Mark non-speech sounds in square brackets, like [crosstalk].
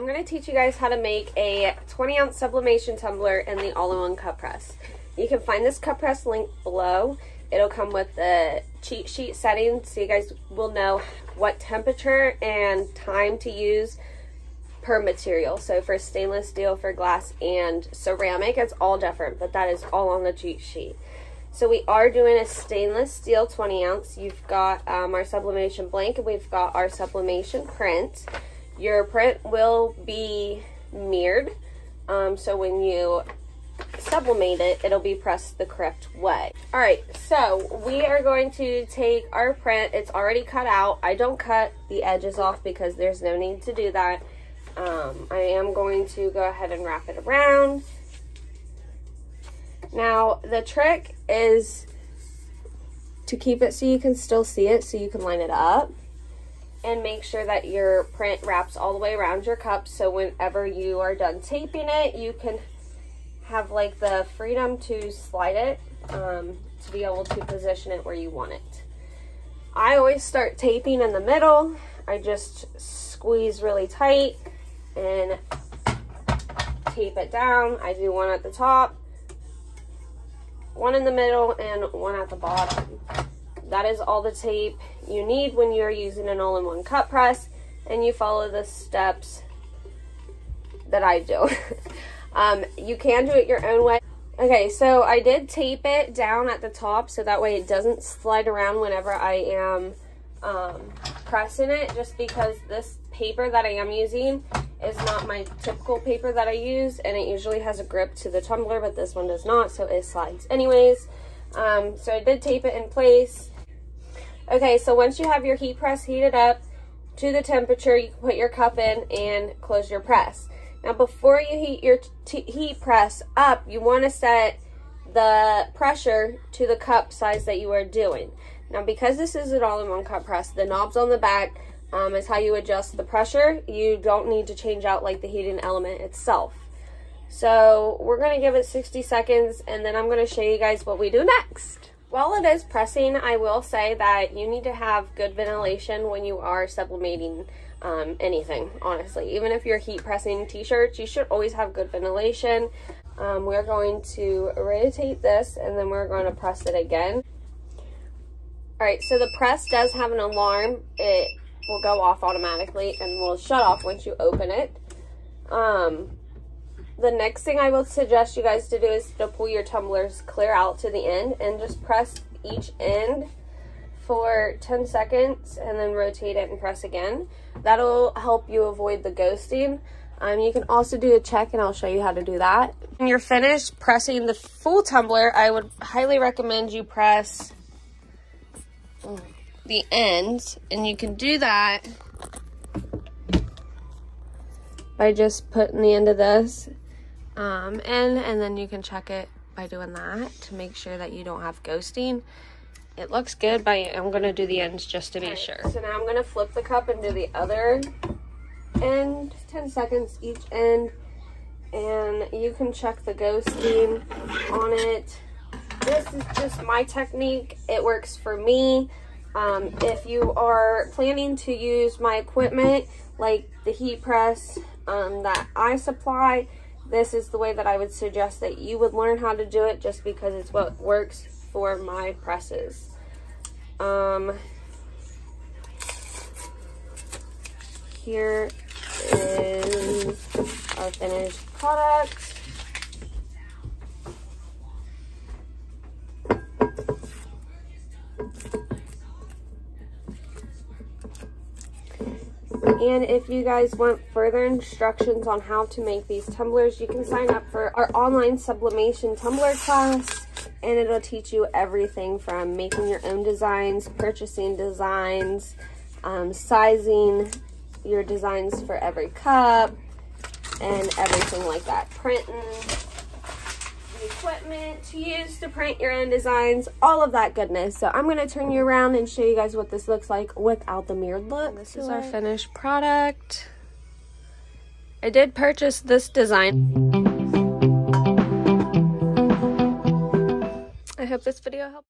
I'm going to teach you guys how to make a 20 ounce sublimation tumbler in the all-in-one cup press. You can find this cup press link below. It'll come with the cheat sheet settings so you guys will know what temperature and time to use per material. So for stainless steel, for glass, and ceramic, it's all different, but that is all on the cheat sheet. So we are doing a stainless steel 20 ounce. You've got um, our sublimation blank and we've got our sublimation print. Your print will be mirrored. Um, so when you sublimate it, it'll be pressed the correct way. All right, so we are going to take our print. It's already cut out. I don't cut the edges off because there's no need to do that. Um, I am going to go ahead and wrap it around. Now, the trick is to keep it so you can still see it, so you can line it up. And make sure that your print wraps all the way around your cup, so whenever you are done taping it, you can have like the freedom to slide it um, to be able to position it where you want it. I always start taping in the middle. I just squeeze really tight and tape it down. I do one at the top, one in the middle, and one at the bottom. That is all the tape you need when you're using an all-in-one cup press and you follow the steps that I do. [laughs] um, you can do it your own way. Okay, so I did tape it down at the top so that way it doesn't slide around whenever I am um, pressing it just because this paper that I am using is not my typical paper that I use and it usually has a grip to the tumbler but this one does not so it slides anyways um, so I did tape it in place okay so once you have your heat press heated up to the temperature you can put your cup in and close your press now before you heat your heat press up you want to set the pressure to the cup size that you are doing now because this is an all-in-one cup press the knobs on the back um, is how you adjust the pressure. You don't need to change out like the heating element itself. So we're going to give it 60 seconds and then I'm going to show you guys what we do next. While it is pressing, I will say that you need to have good ventilation when you are sublimating um, anything, honestly. Even if you're heat pressing t-shirts, you should always have good ventilation. Um, we're going to rotate this and then we're going to press it again. All right, so the press does have an alarm. It will go off automatically and will shut off once you open it. Um, the next thing I will suggest you guys to do is to pull your tumblers clear out to the end and just press each end for 10 seconds and then rotate it and press again. That'll help you avoid the ghosting. Um, you can also do a check and I'll show you how to do that. When you're finished pressing the full tumbler, I would highly recommend you press the ends and you can do that by just putting the end of this um, in and then you can check it by doing that to make sure that you don't have ghosting. It looks good, but I'm going to do the ends just to be right, sure. So now I'm going to flip the cup and do the other end, 10 seconds each end. And you can check the ghosting on it. This is just my technique. It works for me. Um, if you are planning to use my equipment, like the heat press um, that I supply, this is the way that I would suggest that you would learn how to do it just because it's what works for my presses. Um, here is our finished product. And if you guys want further instructions on how to make these tumblers, you can sign up for our online sublimation tumbler class. And it'll teach you everything from making your own designs, purchasing designs, um, sizing your designs for every cup, and everything like that. Printing, equipment to use to print your own designs, all of that goodness. So I'm going to turn you around and show you guys what this looks like without the mirrored look. This is our finished product. I did purchase this design. I hope this video helped.